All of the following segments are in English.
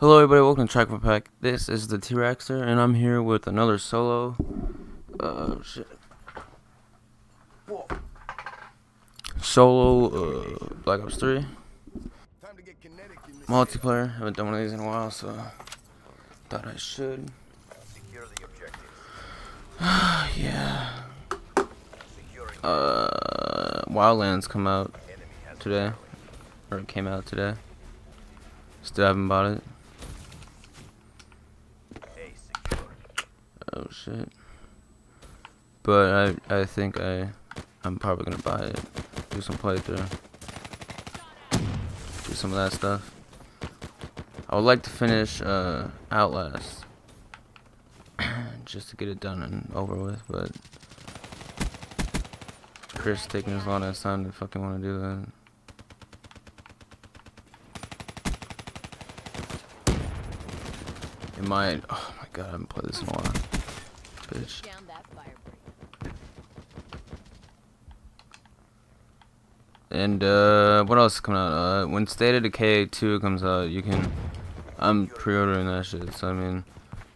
Hello everybody, welcome to Track From Pact. This is the T-Rexer, and I'm here with another solo. Uh, shit. Solo, uh, Black Ops 3. Multiplayer. Haven't done one of these in a while, so thought I should. yeah. Uh, Wildlands come out today, or came out today. Still haven't bought it. Oh shit. But I I think I I'm probably gonna buy it. Do some playthrough. Do some of that stuff. I would like to finish uh Outlast. just to get it done and over with, but Chris taking as long as time to fucking wanna do that. It might oh my god, I haven't played this in a while bitch. And uh, what else is coming out? Uh, when State of Decay 2 comes out, you can. I'm pre-ordering that shit. So I mean,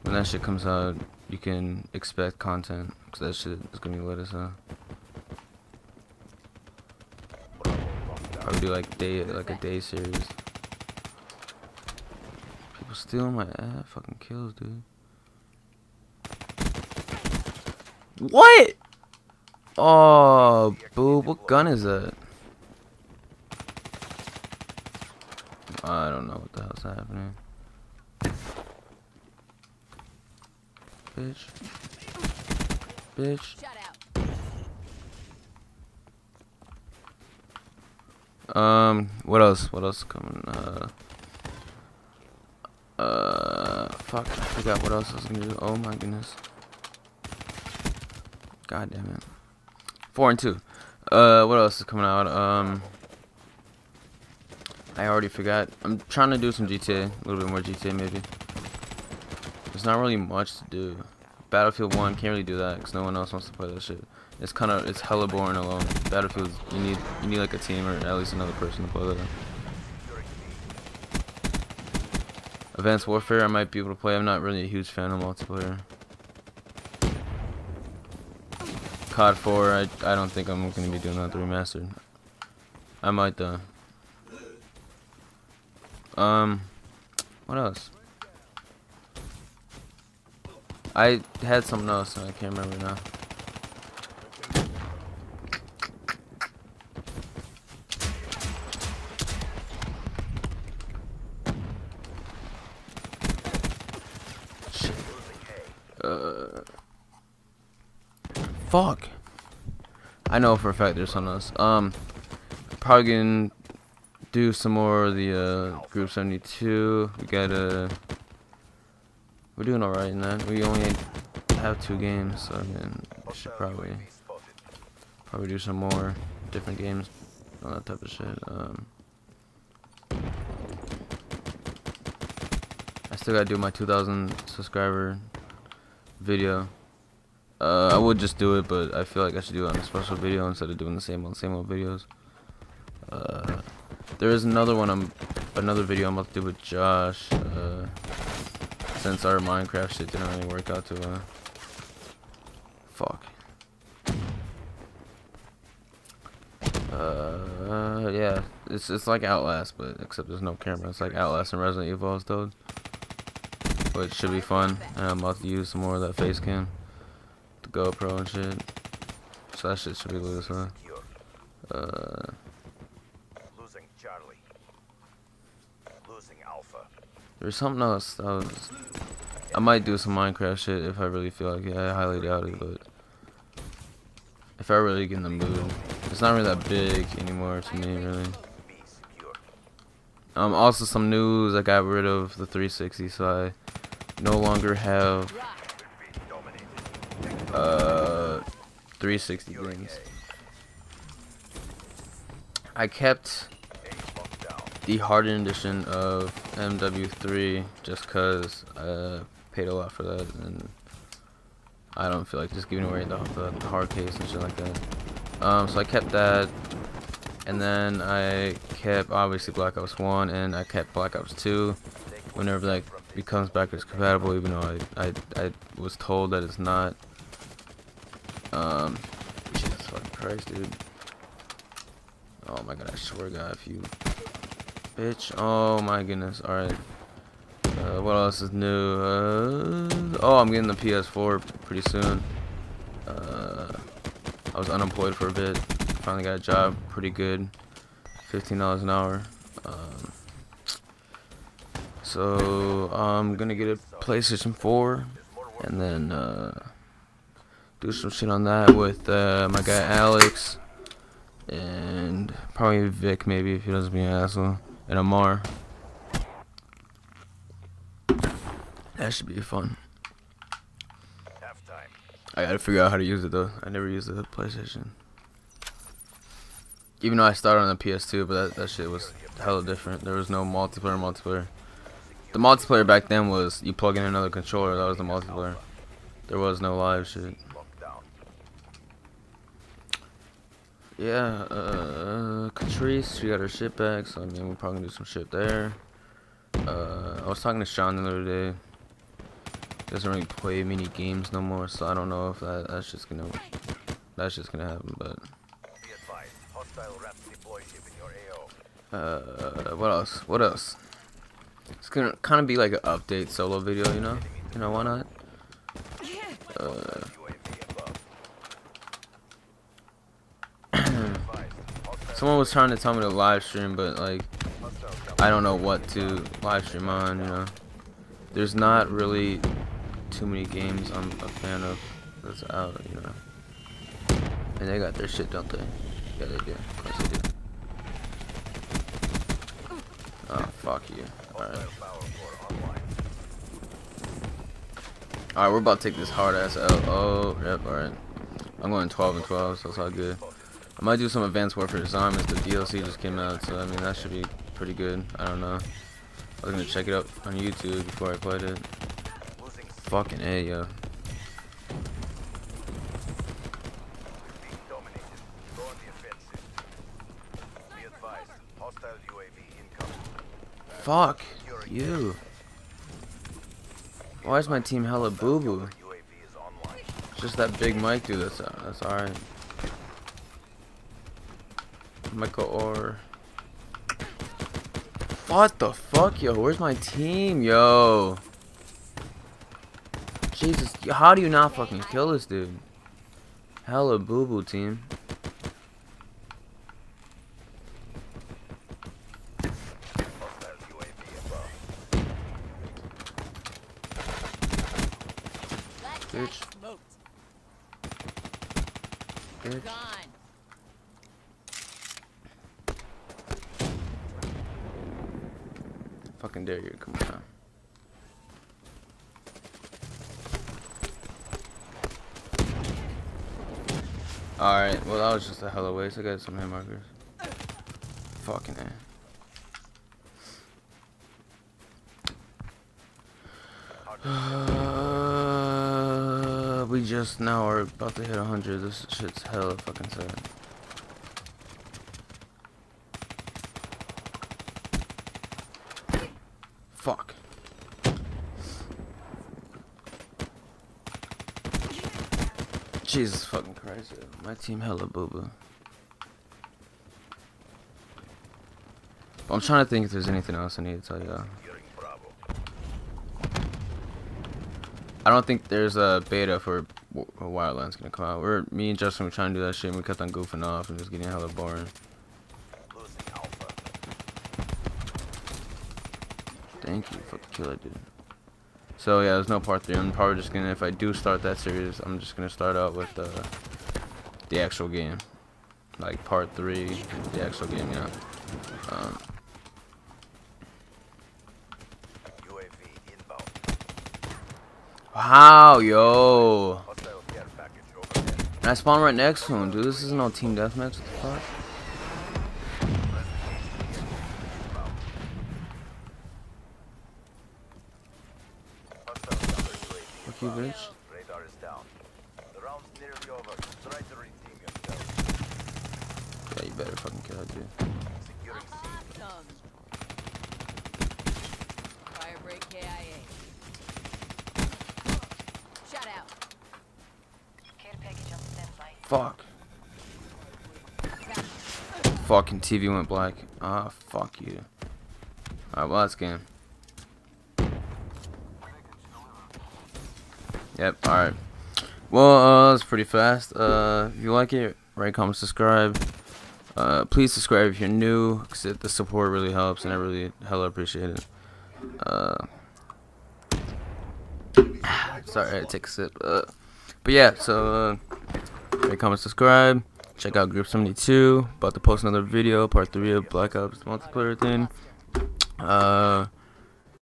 when that shit comes out, you can expect content because that shit is gonna be lit as hell. Probably do like day, like a day series. People stealing my ass, fucking kills, dude. What? Oh, boo. What gun is that? I don't know what the hell's happening. Bitch. Bitch. Um, what else? What else coming? Uh, uh, fuck, I forgot what else I was gonna do. Oh my goodness. God damn it. Four and two. Uh, what else is coming out? Um, I already forgot. I'm trying to do some GTA, a little bit more GTA maybe. There's not really much to do. Battlefield 1 can't really do that because no one else wants to play that shit. It's kind of it's hella boring alone. Battlefield you need you need like a team or at least another person to play that. Advanced Warfare I might be able to play. I'm not really a huge fan of multiplayer. COD 4, I, I don't think I'm going to be doing that remastered. I might though. Um, what else? I had something else I can't remember now. Fuck. I know for a fact there's something else. Um, probably gonna do some more of the uh, Group 72. We gotta. We're doing alright in that. We only have two games, so I mean, should probably probably do some more different games on that type of shit. Um, I still gotta do my 2,000 subscriber video. Uh, I would just do it, but I feel like I should do it on a special video instead of doing the same old, same old videos. Uh, there is another one, I'm, another video I'm about to do with Josh, uh, since our Minecraft shit didn't really work out too well. Fuck. Uh, yeah, it's it's like Outlast, but except there's no camera. It's like Outlast and Resident Evil though, which should be fun. And I'm about to use some more of that face cam. GoPro and shit. So that shit should be loose, huh? Uh. Losing Charlie. Losing Alpha. There's something else that was. I might do some Minecraft shit if I really feel like it. I highly doubt it, but if I really get in the mood, it's not really that big anymore to me, really. Um, also some news. I got rid of the 360, so I no longer have uh, 360 games. I kept the hardened edition of MW3 just cause I paid a lot for that and I don't feel like just giving away the, the, hard case and shit like that. Um, so I kept that and then I kept obviously Black Ops 1 and I kept Black Ops 2 whenever that becomes backwards compatible, even though I, I, I was told that it's not. Um, Jesus fucking Christ, dude. Oh my god, I swear to God, if you... Bitch, oh my goodness, alright. Uh, what else is new? Uh, oh, I'm getting the PS4 pretty soon. Uh, I was unemployed for a bit. Finally got a job, pretty good. $15 an hour. Um, so I'm gonna get a PlayStation 4 and then uh, do some shit on that with uh, my guy Alex and probably Vic maybe if he doesn't be an asshole and Amar. That should be fun. I gotta figure out how to use it though. I never used the PlayStation. Even though I started on the PS2, but that, that shit was hella different. There was no multiplayer multiplayer. The multiplayer back then was you plug in another controller, that was the multiplayer. There was no live shit. Yeah, uh, Catrice, she got her shit back, so I mean, we're probably gonna do some shit there. Uh, I was talking to Sean the other day doesn't really play mini games no more, so I don't know if that that's just gonna that's just gonna happen. But uh, what else? What else? It's gonna kind of be like an update solo video, you know? You know why not? Uh, someone was trying to tell me to live stream, but like I don't know what to live stream on, you know. There's not really too many games I'm a fan of that's out, you know. And they got their shit, don't they? Yeah, they do. Of course they do. Oh, fuck you. Alright. Alright, we're about to take this hard ass out. Oh, yep, alright. I'm going 12 and 12, so it's all good. I might do some Advanced Warfare Zombies. The DLC just came out, so I mean, that should be pretty good. I don't know. I was gonna check it out on YouTube before I played it. Fucking A, yo. Fuck you. Why is my team hella boo boo? Just that big mic dude. That's uh, that's alright. Michael or. What the fuck, yo? Where's my team, yo? Jesus, how do you not fucking kill this dude? Hella boo boo team. Bitch. Bitch. Fucking dare you, come on. Alright, well that was just a hella waste. I got some hit markers. Fucking A. Uh, we just now are about to hit 100. This shit's hella fucking sad. Fuck. Jesus fucking Christ, my team hella boo boo. I'm trying to think if there's anything else I need to tell you. I don't think there's a beta for Wildlands gonna come out. We're me and Justin were trying to do that shit and we kept on goofing off and just getting hella boring. Thank you for the kill I did. So yeah, there's no part three. I'm probably just gonna, if I do start that series, I'm just gonna start out with uh, the actual game, like part three, the actual game, you know. Um, wow, yo. And I spawn right next to him, dude. This is no team deathmatch. What the fuck? You, bitch. Radar is down. The round's nearly over. Try to redeem yourself. Yeah, you better fucking kill that dude. Securing Break KIA. Shut out. Care package on standby. Fuck. Fucking TV went black. Ah, fuck you. Alright, well, that's game. Yep, alright. Well, uh, that's pretty fast. Uh, if you like it, rate, comment, subscribe. Uh, please subscribe if you're new, because the support really helps, and I really hella appreciate it. Uh, sorry, I take a sip. Uh, but yeah, so, uh, rate, comment, subscribe. Check out Group 72. About to post another video, part 3 of Black Ops multiplayer thing. Uh,